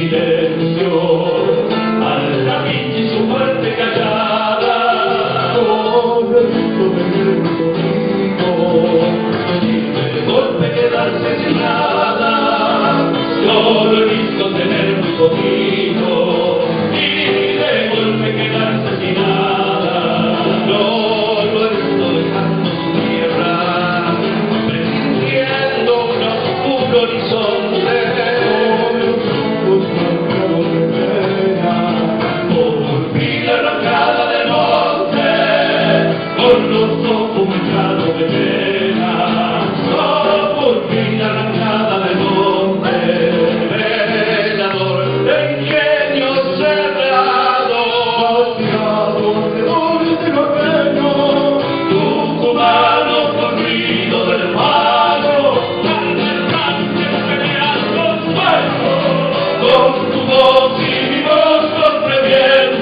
silencio al latín y su muerte callada con el grito de mi conmigo y de golpe quedarse sin nada yo lo he visto tener muy conmigo